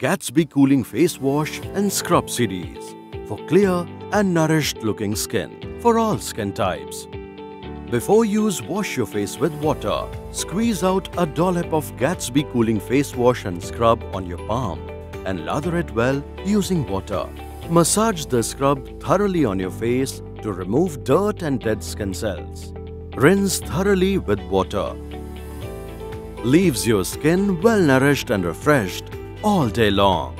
Gatsby Cooling Face Wash and Scrub Series for clear and nourished looking skin for all skin types. Before use, wash your face with water. Squeeze out a dollop of Gatsby Cooling Face Wash and Scrub on your palm and lather it well using water. Massage the scrub thoroughly on your face to remove dirt and dead skin cells. Rinse thoroughly with water. Leaves your skin well nourished and refreshed all day long.